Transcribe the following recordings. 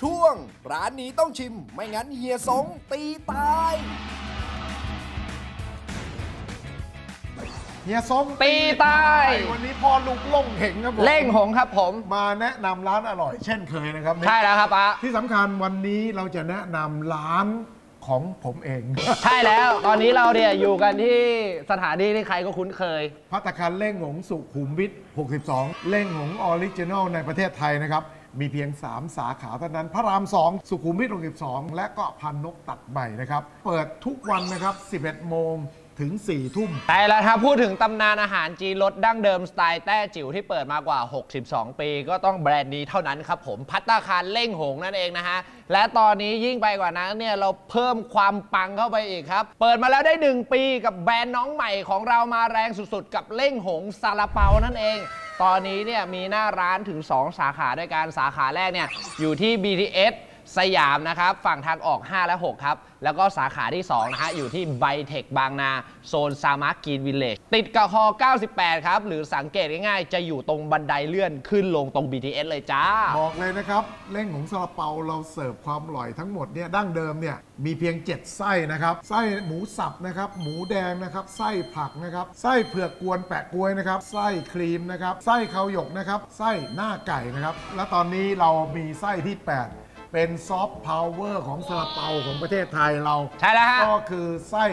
ช่วง ร้านนี้ต้องชิมไม่งั้นเฮียสงตีตายเฮียสงตีตายวันนี้พ่อลูกล่งเหงครับผมเล่งหงครับผม มาแนะนำร้านอร่อย เช่นเคยนะครับใช่แล้วครับป้าที่สำคัญวันนี้เราจะแนะนำร้านของผมเอง ใช่แล้วตอนนี้เราเนี่ยอยู่กันที่สถานที่ที่ใครก็คุ้นเคย พัตตาคารเล่งหงสุขุมวิท 62 เล่งหง original ในประเทศไทยนะครับ มีเพียง 3 สาขาเท่านั้น พระราม 2 สุขุมวิท62 และก็พรานนกตัดใหม่นะครับ เปิดทุกวันนะครับ 11 โมงถึง 4 ทุ่มแต่ละถ้าพูดถึงตำนานอาหารจีนรสดั้งเดิมสไตล์แต้จิ๋วที่เปิดมากว่า 62 ปี ก็ต้องแบรนด์นี้เท่านั้นครับผมพัตตาคารเล่งหงนั่นเองนะฮะ และตอนนี้ยิ่งไปกว่านั้นเนี่ยเราเพิ่มความปังเข้าไปอีกครับ เปิดมาแล้วได้ 1 ปีกับแบรนด์น้องใหม่ของเรามาแรงสุดๆ กับเล่งหงซาลาเปานั่นเอง ตอนนี้เนี่ยมีหน้าร้านถึง 2 สาขาด้วยกันสาขาแรกเนี่ยอยู่ที่ BTS สยามนะครับ ฝั่งทางออก 5 และ 6 ครับ แล้วก็สาขาที่ 2 นะฮะ อยู่ที่ไบเทคบางนา โซนซามาร์กีนวิลเลจติดกับฮอ98 ครับ หรือสังเกตง่ายๆ จะอยู่ตรงบันไดเลื่อนขึ้นลงตรง BTS เลยจ้า บอกเลยนะครับ เล่งหงซาลาเปาเราเสิร์ฟความอร่อยทั้งหมดเนี่ยดั้งเดิมเนี่ยมีเพียง 7 ไส้นะครับ ไส้หมูสับนะครับ หมูแดงนะครับ ไส้ผักนะครับ ไส้เผือกกวนแปะก๊วยนะครับ ไส้ครีมนะครับ ไส้ข้าวหยกนะครับ ไส้หน้าไก่นะครับ และตอนนี้เรามีไส้ที่ 8 เป็นซอฟต์พาวเวอร์ของซาลาเปาของประเทศไทยเรา ใช่แล้วฮะ ก็คือไส้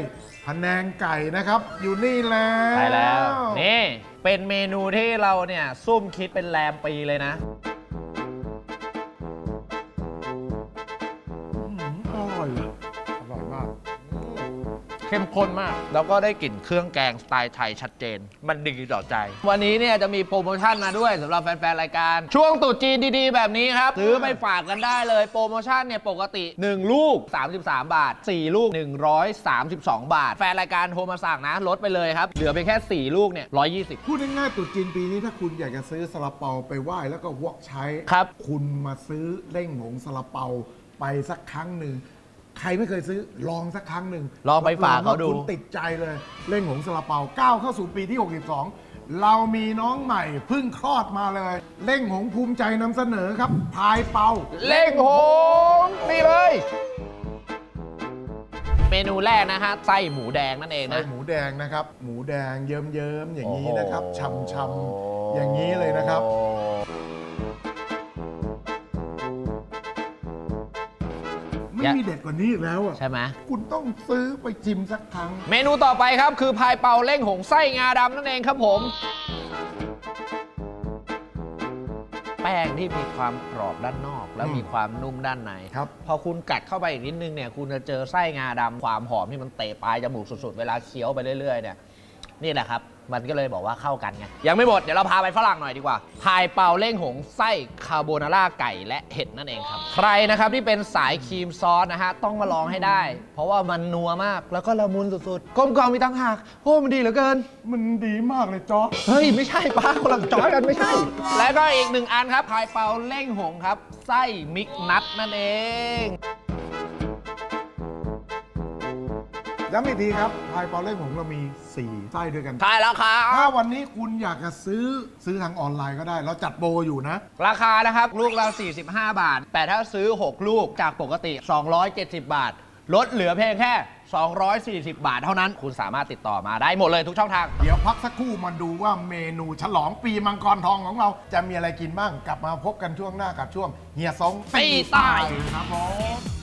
พะแนงไก่นะครับ อยู่นี่แล้วใช่แล้ว นี่ เป็นเมนูที่เราเนี่ยซุ่มคิดเป็นแรมปีเลยนะ เข้มข้นมาก แล้วก็ได้กลิ่นเครื่องแกงสไตล์ไทยชัดเจน มันดีต่อใจ วันนี้เนี่ยจะมีโปรโมชั่นมาด้วยสำหรับแฟนๆรายการ ช่วงตรุษจีนดีๆ แบบนี้ครับซื้อไปฝากกันได้เลยโปรโมชั่นเนี่ยปกติ 1 ลูก 33 บาท 4 ลูก 132 บาท แฟนรายการโทรมาสั่งนะลดไปเลยครับเหลือเพียงแค่ 4 ลูกเนี่ย120 พูดง่ายๆตรุษจีนปีนี้ถ้าคุณอยากจะซื้อซาลาเปาไปไหว้แล้วก็วอกใช้ครับ คุณมาซื้อเล่งหงซาลาเปาไปสักครั้งหนึ่ง ใครไม่เคยซื้อลองสักครั้งหนึ่งลองไปฝากเขาดู รับรองว่คุณติดใจเลย เล่งหงซาลาเปาก้าวเข้าสู่ปีที่ 62 เรามีน้องใหม่เพิ่งคลอดมาเลย เล่งหงภูมิใจนำเสนอครับพายเปา เล่งหงนี่เลย เมนูแรกนะฮะไส้หมูแดงนั่นเองไส้นะหมูแดงนะครับ หมูแดงเยิ้มๆ อย่างนี้นะครับโอ้โหช่ำๆ อย่างนี้เลยนะครับ ไม่มีเด็ดกว่านี้อีกแล้วอะใช่ไหมคุณต้องซื้อไปชิมสักครั้ง เมนูต่อไปครับคือพายเปาเล่งหงไส้งาดำนั่นเองครับผม แป้งที่มีความกรอบด้านนอก แล้วอืมมีความนุ่มด้านในครับ พอคุณกัดเข้าไปอีกนิดนึงเนี่ยคุณจะเจอไส้งาดำความหอมที่มันเตะปลายจมูกสุดๆ เวลาเคี้ยวไปเรื่อยๆเนี่ยนี่แหละครับ มันก็เลยบอกว่าเข้ากันไงยังไม่หมด เดี๋ยวเราพาไปฝรั่งหน่อยดีกว่าพายเปาเล่งหงไส้คาโบนาร่าไก่และเห็ดนั่นเองครับ ใครนะครับที่เป็นสายครีมซอสนะฮะ ต้องมาลองให้ได้ เพราะว่ามันนัวมากแล้วก็ละมุนสุดๆกลมกล่อมมีตั้งหากโอ้มันดีเหลือเกิน มันดีมากเลยจ๊อกเฮ้ย ไม่ใช่ป้าคนละจอยกันไม่ใช่ แล้วก็อีกหนึ่งอันครับพายเปาเล่งหงครับไส้มิกนัทนั่นเอง ย้ำอีกทีครับพายเปาเล่งของเรามี 4 ไส้ด้วยกันใช่แล้วครัถ้าบวันนี้คุณอยากจะซื้อซื้อทางออนไลน์ก็ได้ เราจัดโปรอยู่นะ ราคานะครับ ลูกละ45 บาท แต่ถ้าซื้อ 6 ลูกจากปกติ 270 บาท ลดเหลือเพียงแค่ 240 บาทเท่านั้น คุณสามารถติดต่อมาได้หมดเลยทุกช่องทาง เดี๋ยวพักสักครู่มาดูว่าเมนูฉลองปีมังกรทองของเรา จะมีอะไรกินบ้าง กลับมาพบกันช่วงหน้ากับช่วงเฮียซงตีตายครับผม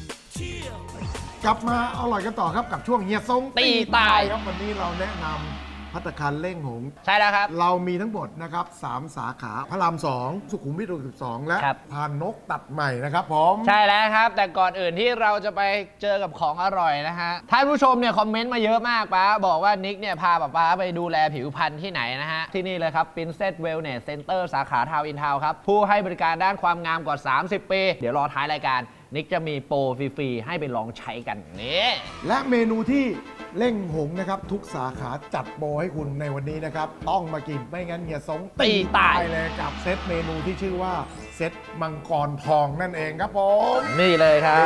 กลับมาอร่อยกันต่อครับกับช่วงเฮียซงตีตายครับวันนี้เราแนะนำ พัตตาคารเล่งหง ใช่แล้วครับ เรามีทั้งหมดนะครับสามสาขาพระรามสองสุขุมวิท62 และครับ พรานนกตัดใหม่นะครับผมใช่แล้วครับ แต่ก่อนอื่นที่เราจะไปเจอกับของอร่อยนะฮะท่านผู้ชมเนี่ยคอมเมนต์มาเยอะมากป้าบอกว่านิกเนี่ยพาป้าป้าไปดูแลผิวพรรณที่ไหนนะฮะ ที่นี่เลยครับ Princess Wellness Center สาขา Town in Town ครับ ผู้ให้บริการด้านความงามกว่า 30 ปี เดี๋ยวรอท้ายรายการ นิกจะมีโปรฟรีๆให้ไปลองใช้กันนี่ และเมนูที่ เล่งหงนะครับ ทุกสาขาจัดโปรให้คุณในวันนี้นะครับ ต้องมากินไม่งั้นเฮียสงตีตายเลยกับเซตเมนูที่ชื่อว่า เซตมังกรทองนั่นเองครับผมนี่เลยครั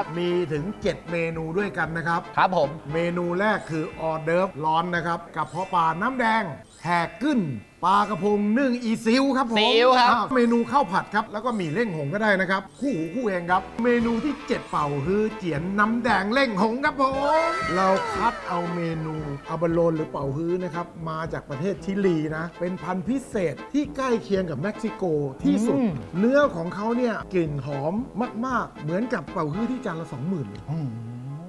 บมีถึง 7 เมนูด้วยกันนะครับ ครับผม เมนูแรกคือออเดิร์ฟร้อนนะครับกับเพาะปลาน้ำแดงแหกขึ้น ปลากระพงนึ่งอีซิวครับผมซีอิ๊วครับอ้าวเมนูข้าวผัดครับ แล้วก็มีเล่งหงก็ได้นะครับ คู่หูคู่เองครับ เมนูที่เจ็ดเป่าคือเจียนน้ำแดงเล่งหงครับผม เราคัดเอาเมนูอาบาโลนหรือเป่าฮื้อนะครับ มาจากประเทศชิลีนะ เป็นพันธุ์พิเศษที่ใกล้เคียงกับเม็กซิโกที่สุด เนื้อของเขาเนี่ยกลิ่นหอมมาก ๆ เหมือนกับเป่าฮื้อที่จานละสองหมื่นเลย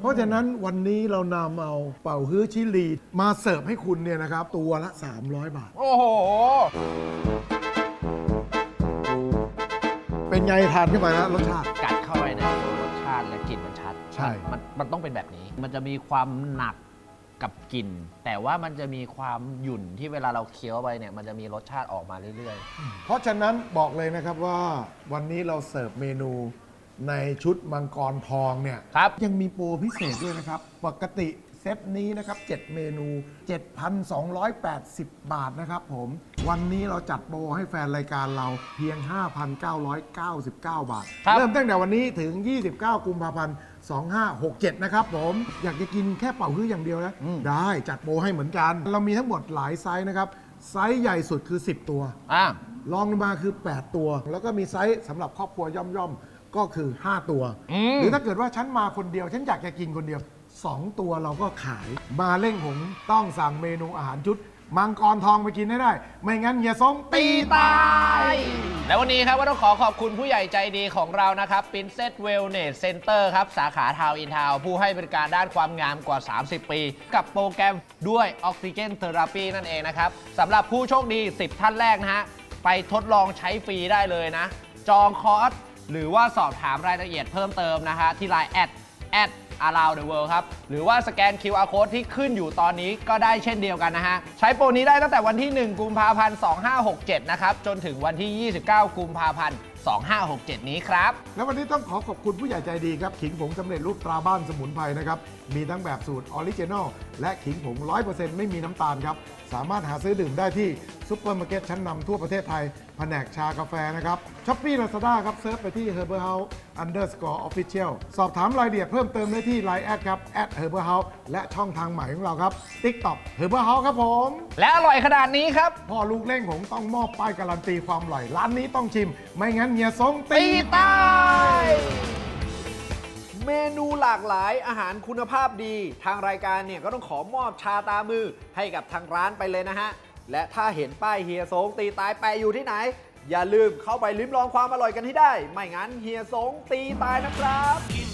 เพราะฉะนั้นวันนี้เรานำเอาเป่าฮื้อชิลี มาเสิร์ฟให้คุณเนี่ยนะครับ ตัวละ 300 บาท โอ้โห เป็นไงทานเข้าไปแล้วรสชาติ กัดเข้าไปเนี่ยรสชาติและกลิ่นมันชัดใช่ มันมันต้องเป็นแบบนี้ มันจะมีความหนักกับกลิ่น แต่ว่ามันจะมีความหยุ่นที่เวลาเราเคี้ยวไปเนี่ย มันจะมีรสชาติออกมาเรื่อย เพราะฉะนั้นบอกเลยนะครับว่าวันนี้เราเสิร์ฟเมนู ในชุดมังกรทองเนี่ยๆครับ ยังมีโปรพิเศษด้วยนะครับ ปกติเซตนี้นะครับ 7 เมนู 7,280 บาทนะครับผม วันนี้เราจัดโปรให้แฟนรายการเราเพียง 5,999 บาท ครับ เริ่มตั้งแต่วันนี้ถึง 29 กุมภาพันธ์ 2567 นะครับผม อยากจะกินแค่เป๋าฮื้ออย่างเดียวนะได้จัดโปรให้เหมือนกัน เรามีทั้งหมดหลายไซส์นะครับ ไซส์ใหญ่สุดคือ 10 ตัว อะลองลงมาคือ 8 ตัว แล้วก็มีไซส์สำหรับครอบครัวย่อมๆ ก็คือ 5 ตัวอืมหรือถ้าเกิดว่าฉันมาคนเดียว ฉันอยากจะกินคนเดียว 2 ตัวเราก็ขายมาเล่งหงต้องสั่งเมนูอาหารชุด มังกรทองไปกินให้ได้ ไม่งั้นเฮียซงตีตาย และวันนี้ครับก็ต้องขอขอบคุณผู้ใหญ่ใจดีของเรานะครับ Princess Wellness Center ครับ สาขา Town in Town ผู้ให้บริการด้านความงามกว่า 30 ปี กับโปรแกรมด้วย oxygen therapy นั่นเองนะครับสำหรับผู้โชคดี 10 ท่านแรกนะฮะไปทดลองใช้ฟรีได้เลยนะ จองคอร์ส หรือว่าสอบถามรายละเอียดเพิ่มเติมนะฮะที่ Line add at around the world ครับ หรือว่าสแกน QR code ที่ขึ้นอยู่ตอนนี้ก็ได้เช่นเดียวกันนะฮะ ใช้โปรนี้ได้ตั้งแต่วันที่ 1 กุมภาพันธ์ 2567 นะครับ จนถึงวันที่ 29 กุมภาพันธ์ 2567 นี้ครับ แล้ววันนี้ต้องขอขอบคุณผู้ใหญ่ใจดีครับ ขิงผงสำเร็จรูปตราบ้านสมุนไพรนะครับ มีทั้งแบบสูตร original และขิงผง 100%ไม่มีน้ำตาลครับ สามารถหาซื้อดื่มได้ที่ซุปเปอร์มาร์เก็ตชั้นนำทั่วประเทศไทย แผนกชากาแฟนะครับ Shopee Lazada ครับ search ไปที่ Herbal House underscore official สอบถามรายละเอียดเพิ่มเติมได้ที่ Line แอดครับ at Herbal House และช่องทางใหม่ของเราครับ TikTok Herbal House ครับผม และอร่อยขนาดนี้ครับ พ่อลูกเล่งผมต้องมอบป้ายการันตีความอร่อย ร้านนี้ต้องชิม ไม่งั้นเฮียซงตีตีตายเมนูหลากหลายอาหารคุณภาพดี ทางรายการเนี่ยก็ต้องขอมอบชาตามือให้กับทางร้านไปเลยนะฮะ และถ้าเห็นป้ายเฮียสงตีตายแปะอยู่ที่ไหน อย่าลืมเข้าไปลิ้มลองความอร่อยกันที่ได้ ไม่งั้นเฮียสงตีตายนะครับ